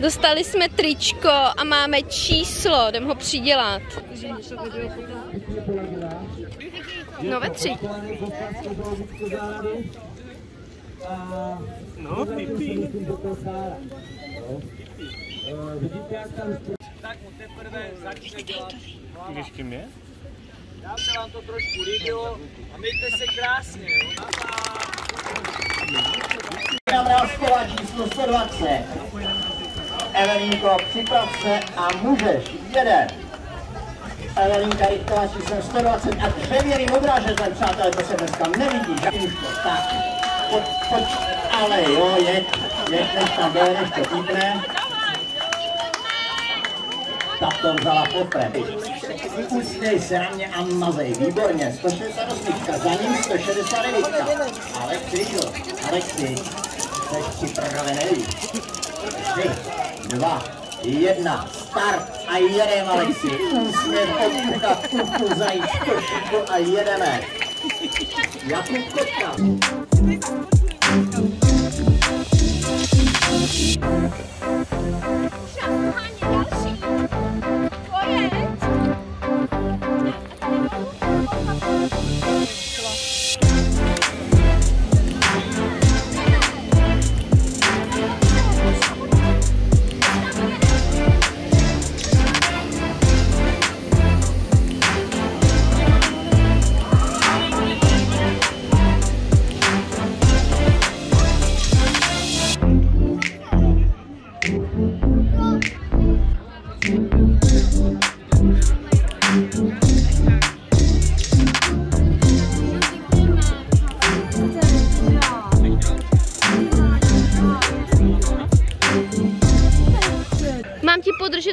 Dostali jsme tričko a máme číslo, jdem ho přidělat. No ve tři. No, pipi. Tak mu teprve začne dělat. Víš, kým je? Se vám to trošku líbilo a mějte se krásně, jo. Mrázková číslo 120. Evelínko, připrav se a můžeš. Jeden. Evelínka Rychtová číslo 120 a převěry modrá žezle, přátelé, to se dneska nevidí. to tak. Pojď, pojď, ale jo, jeď, jeď, než tam jde, než to pípne. Tak to vzala poprvé. Usměj se na mě a mazej. Výborně. 168. Za ním 169. Alexi, jo. Alexi. Jsi připravený. Tři, dva, jedna. Start a jedeme, Alexi. Úsměv od ucha k uchu, zajíš trošku a jedeme. Jakub Kotka. Mám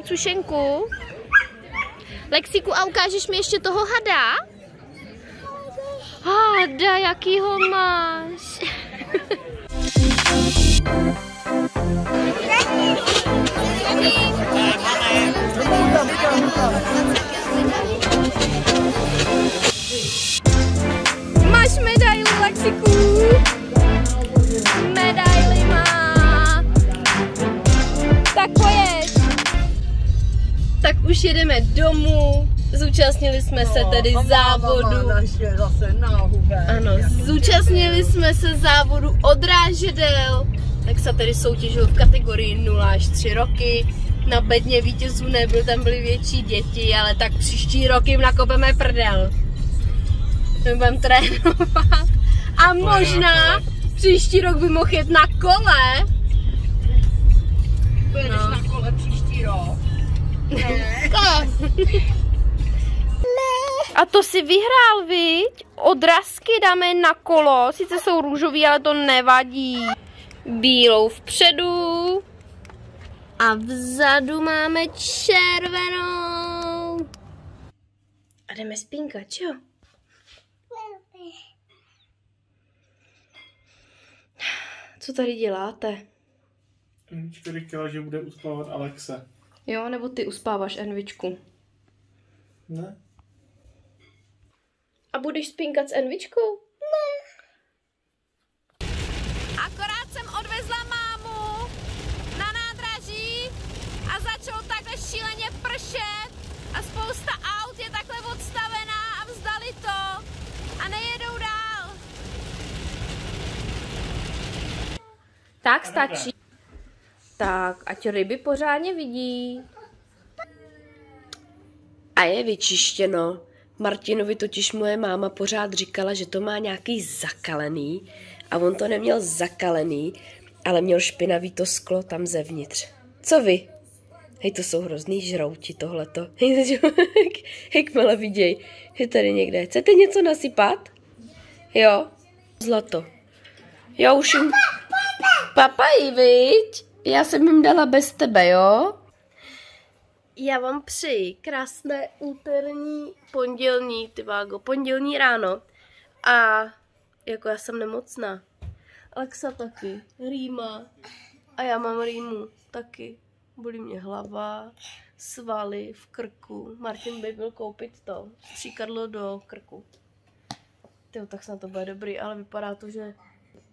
sušenku? Lexiku, a ukážeš mi ještě toho hada? Hada, jaký ho máš? Máš medaili, Lexiku? Jedeme domů. Zúčastnili jsme se tedy závodu. zase náhubé. Ano, zúčastnili jsme se závodu odrážedel. Tak se tedy soutěžil v kategorii 0 až 3 roky. Na bedně vítězů nebyl, tam byly větší děti, ale tak příští rok jim nakopeme prdel. My budeme trénovat. A možná příští rok by mohl jet na kole. Pojedeš No. na. A to si vyhrál, viď? Odrazky dáme na kolo, sice jsou růžový, ale to nevadí. Bílou vpředu. A vzadu máme červenou. A jdeme spínkat, jo? Co tady děláte? Anička říkala, že bude uspávat Alexe. Jo, nebo ty uspáváš Envičku? Ne? A budeš spínkat s Envičkou? Ne. Akorát jsem odvezla mámu na nádraží a začalo takhle šíleně pršet a spousta aut je takhle odstavená a vzdali to a nejedou dál. Tak stačí. Tak, ať ryby pořádně vidí. A je vyčištěno. Martinovi totiž moje máma pořád říkala, že to má nějaký zakalený a on to neměl zakalený, ale měl špinavý to sklo tam zevnitř. Co vy? Hej, to jsou hrozný žrouti tohleto. Hej, jakmile viděj, je tady někde. Chcete něco nasypat? Jo? Zlato. Já už jim... Papaji, viď? Já jsem jim dala bez tebe, jo? Já vám přeji krásné úterní, pondělní, ty vágo, pondělní ráno. A jako já jsem nemocná. Alexa taky, Rýma. A já mám Rýmu taky. Bolí mě hlava, svaly v krku. Martin by byl koupit to, stříkadlo do krku. Tyjo, tak snad to bude dobrý, ale vypadá to, že,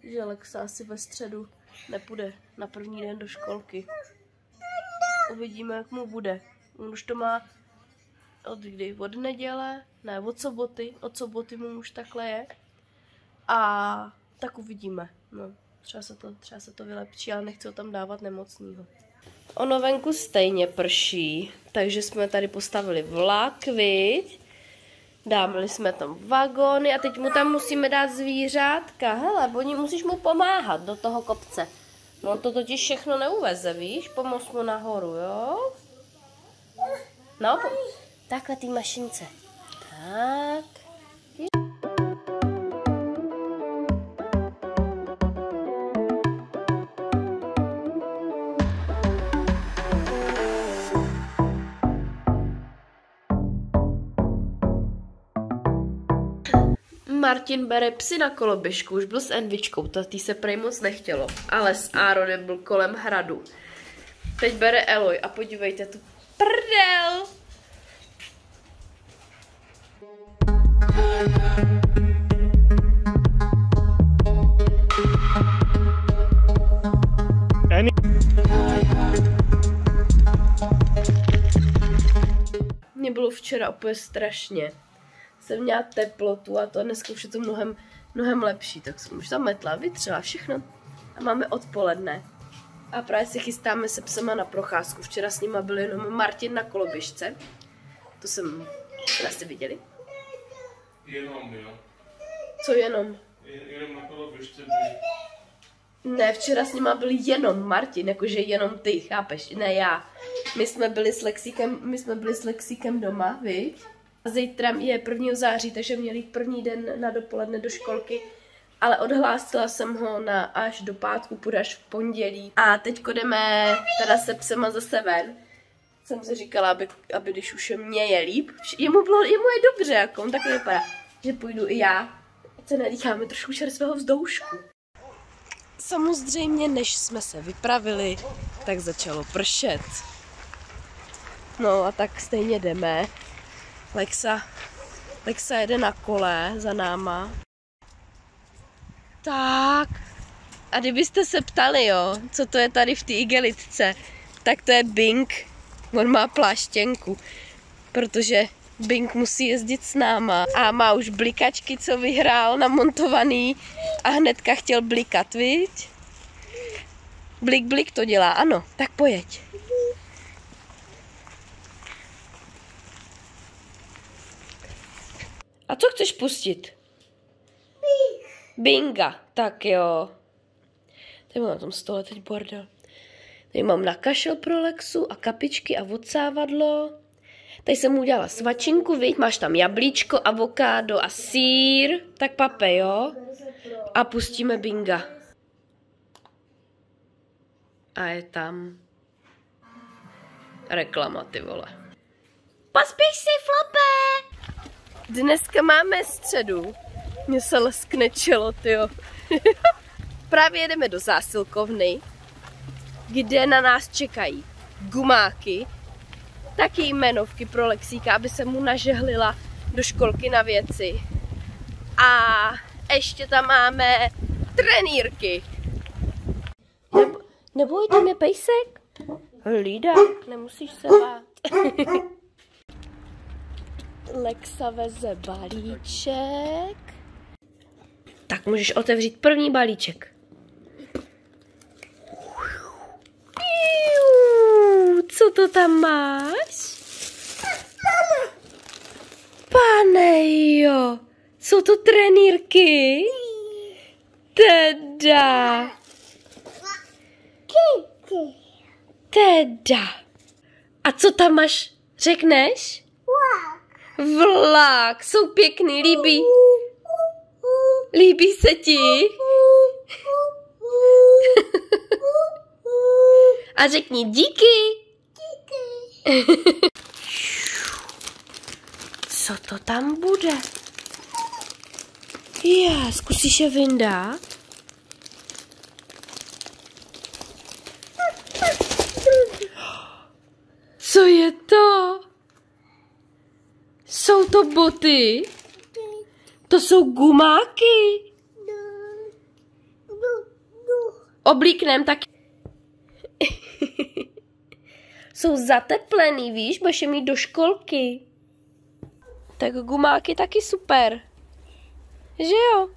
že Lexa asi ve středu nepůjde na první den do školky. Uvidíme, jak mu bude. On už to má od kdy? Od neděle? Ne, od soboty. Od soboty mu už takhle je. A tak uvidíme. No, třeba se to, třeba se to vylepší, ale nechci ho tam dávat nemocnýho. Ono venku stejně prší, takže jsme tady postavili vlak, viď? Dámli jsme tam vagóny a teď mu tam musíme dát zvířátka. Hele, oni musíš mu pomáhat do toho kopce. No on to totiž všechno neuveze, víš? Pomoz mu nahoru, jo? No, po... takhle ty mašince. Tak. Martin bere psy na koloběžku, už byl s Envičkou, tý se prej moc nechtělo, ale s Aaronem byl kolem hradu. Teď bere Eloy a podívejte, tu prdel! Mě bylo včera úplně strašně. Jsem měla teplotu a to dneska už je to mnohem, mnohem lepší, tak jsem už zametla, vytřela všechno. A máme odpoledne. A právě se chystáme se psema na procházku. Včera s nima byl jenom Martin na koloběžce. To jsem asi viděli. Jenom, jo. Co jenom? Jen- Jenom na koloběžce byli. Ne, včera s nima byl jenom Martin, jakože jenom ty, chápeš? Ne já. My jsme byli s Lexíkem, my jsme byli s Lexíkem doma, viď? Zítra je 1. září, takže měli jít první den na dopoledne do školky. Ale odhlásila jsem ho na až do pátku, půjde až v pondělí. A teď jdeme teda se psema zase ven. Jsem si říkala, aby, aby když už mě je líp, jemu, bylo, jemu je dobře, jako on taky vypadá, že půjdu i já. Ať se nadýcháme trošku čerstvého vzdušku. Samozřejmě, než jsme se vypravili, tak začalo pršet. No a tak stejně jdeme. Lexa, Lexa jede na kole za náma. Tak. A kdybyste se ptali, jo, co to je tady v té igelitce, tak to je Bing. On má pláštěnku, protože Bing musí jezdit s náma a má už blikačky, co vyhrál, namontovaný a hnedka chtěl blikat, viď? Blik, blik to dělá, ano, tak pojeď. A co chceš pustit? Binga, tak jo. Tady mám na tom stole teď bordel. Tady mám na kašel pro Lexu a kapičky a odsávadlo. Tady jsem udělala svačinku, viď? Máš tam jablíčko, avokádo a sír. Tak pape, jo? A pustíme binga. A je tam reklama, ty vole. Pospíš si, flope! Dneska máme středu. Mně se leskne čelo, tyjo. Právě jedeme do zásilkovny, kde na nás čekají gumáky, taky jmenovky pro Lexíka, aby se mu nažehlila do školky na věci. A ještě tam máme trenýrky. Nebo, neboj, tam je pejsek. Hlídák, nemusíš se bát. Lexa veze balíček. Tak můžeš otevřít první balíček. Co to tam máš? Pane jo, jsou to trenýrky? Teda. Teda. A co tam máš, řekneš? Vlak, jsou pěkný, líbí. Líbí se ti? A řekni díky. Co to tam bude? Je, zkusíš je vyndat? Co je to? To boty? To jsou gumáky. Oblíknem taky. jsou zateplený, víš, budeš je mít do školky. Tak gumáky taky super. Že jo?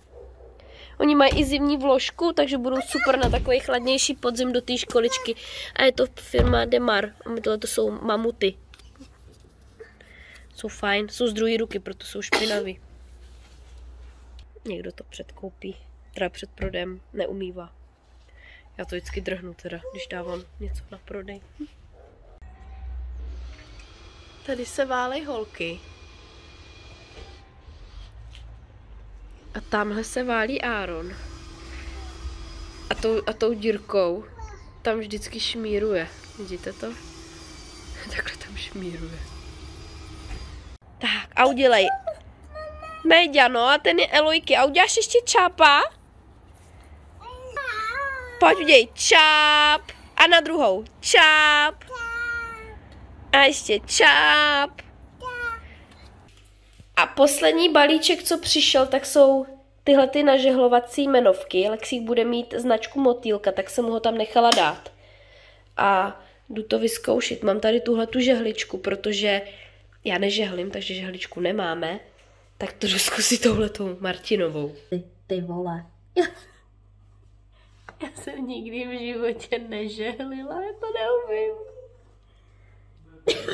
Oni mají i zimní vložku, takže budou super na takový chladnější podzim do té školičky. A je to firma Demar. A tohle to jsou mamuty. Jsou fajn, jsou z druhé ruky, proto jsou špinavý. Někdo to předkoupí, teda před prodejem neumývá. Já to vždycky drhnu teda, když dávám něco na prodej. Tady se válej holky. A tamhle se válí Áron. A tou, a tou dírkou tam vždycky šmíruje. Vidíte to? Takhle tam šmíruje. A udělej. Méďa, no a ten je Elojky. A uděláš ještě čápa? Pojď udělej čáp. A na druhou čáp. A ještě čáp. A poslední balíček, co přišel, tak jsou tyhle ty nažehlovací menovky. Lexík bude mít značku motýlka, tak jsem ho tam nechala dát. A jdu to vyzkoušet. Mám tady tuhle tu žehličku, protože já nežehlím, takže žehličku nemáme. Tak to jdu zkusit touhletou Martinovou. Ty, ty vole. Já jsem nikdy v životě nežehlila, já to neumím.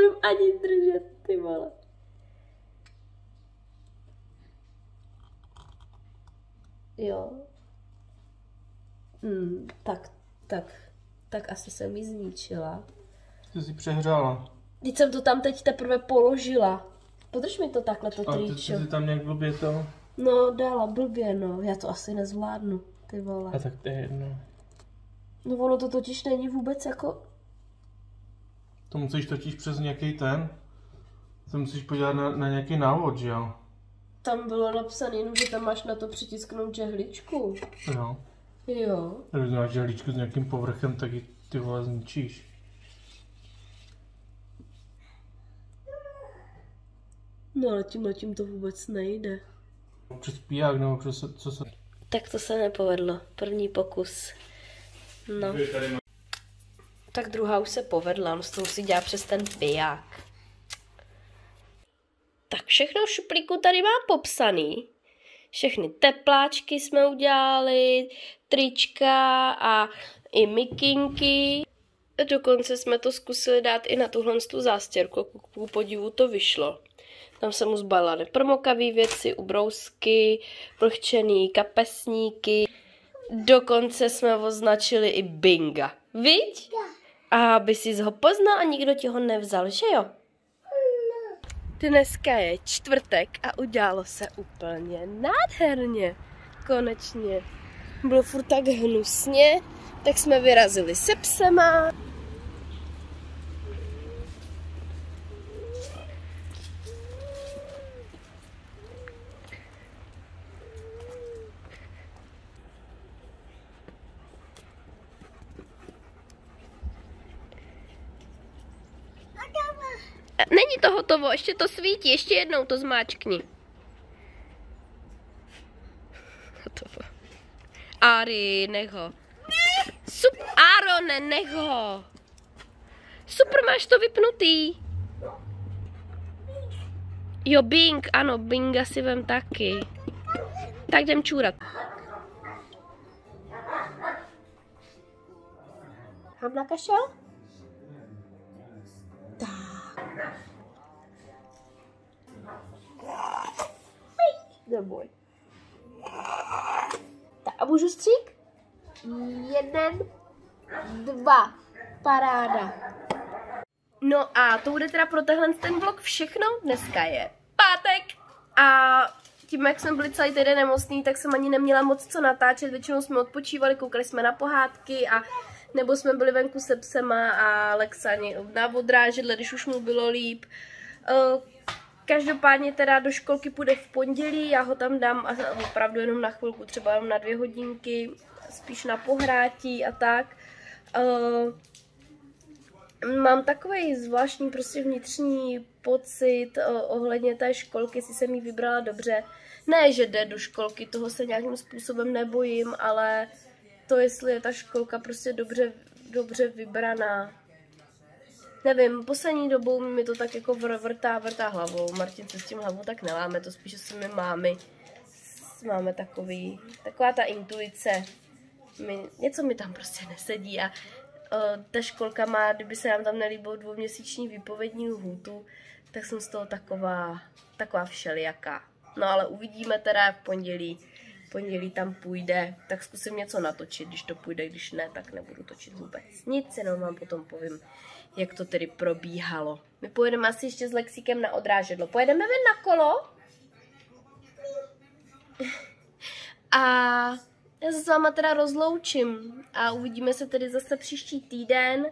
neumím ani držet, ty vole. Jo. Hmm, tak, tak, tak asi jsem ji zničila. Ty jsi přehrála. Teď jsem to tam teď teprve položila. Podrž mi to takhle, to A ty, ty tričo. jsi tam nějak blbě to. No, dala blbě, no. Já to asi nezvládnu, ty vole. A tak to je jedno. No ono to totiž není vůbec jako... To musíš totiž přes nějaký ten. To musíš podívat na, na nějaký návod, že jo? Tam bylo napsané, jenom, že tam máš na to přitisknout žehličku. Jo. Jo. Když máš žehličku s nějakým povrchem, tak ji ty vole zničíš. No ale tím to vůbec nejde. Přes piják nebo přes co se... Tak to se nepovedlo. První pokus. No. Tak druhá už se povedla, no to musí dělat přes ten piják. Tak všechno v šuplíku tady mám popsaný. Všechny tepláčky jsme udělali, trička a i mikinky. Dokonce jsme to zkusili dát i na tuhle tu zástěrku, ku podivu to vyšlo. Tam jsem mu zbalila nepromokavý věci, ubrousky, vlhčený kapesníky. Dokonce jsme označili i binga. Viď? A aby si ho poznal a nikdo ti ho nevzal, že jo? Dneska je čtvrtek a udělalo se úplně nádherně. Konečně. Bylo furt tak hnusně, tak jsme vyrazili se psema. Není to hotovo, ještě to svítí, ještě jednou to zmáčkni. Hotovo. Ari, nech ho. Sup, nech ho. Super, máš to vypnutý. Jo, Bing, ano, Binga si vem taky. Tak jdem čůrat. Hamla kašel? Neboj. Tak a můžu střík? Jeden, dva. Paráda. No a to bude teda pro tenhle ten vlog všechno. Dneska je pátek a tím, jak jsme byli celý týden nemocný, tak jsem ani neměla moc co natáčet. Většinou jsme odpočívali, koukali jsme na pohádky a nebo jsme byli venku se psema a Lexani na odrážedle, když už mu bylo líp. Uh, Každopádně teda do školky půjde v pondělí, já ho tam dám a opravdu jenom na chvilku, třeba jenom na dvě hodinky, spíš na pohrátí a tak. Uh, mám takový zvláštní prostě vnitřní pocit o, ohledně té školky, jestli jsem ji vybrala dobře. Ne, že jde do školky, toho se nějakým způsobem nebojím, ale to, jestli je ta školka prostě dobře, dobře vybraná. Nevím, poslední dobou mi to tak jako vr- vrtá, vrtá hlavou. Martin se s tím hlavou tak neláme, to spíš se my mámy. Máme takový, taková ta intuice. My, něco mi tam prostě nesedí a uh, ta školka má, kdyby se nám tam nelíbilo dvouměsíční výpovědní lhůtu, tak jsem z toho taková, taková všelijaká. No ale uvidíme teda v pondělí, v pondělí tam půjde, tak zkusím něco natočit, když to půjde, když ne, tak nebudu točit vůbec nic, jenom vám potom povím, jak to tedy probíhalo. My pojedeme asi ještě s Lexíkem na odrážedlo. Pojedeme ven na kolo? A já se s váma teda rozloučím a uvidíme se tedy zase příští týden.